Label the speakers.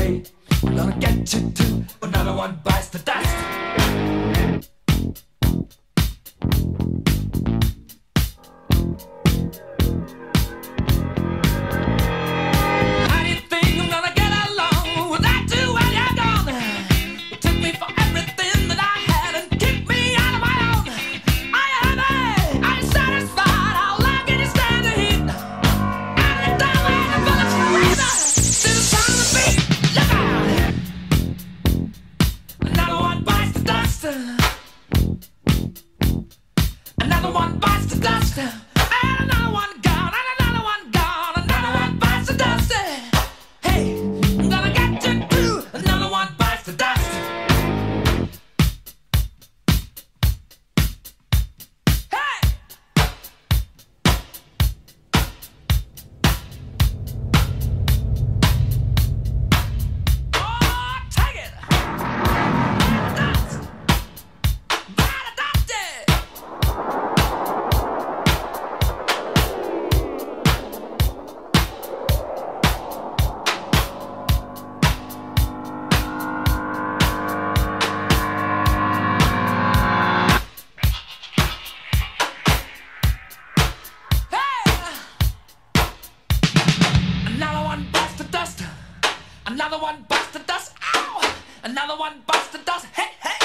Speaker 1: hey, gonna get you too. Another one bites the dust. Another Another one busted us. Ow! Another one busted us. Hey, hey!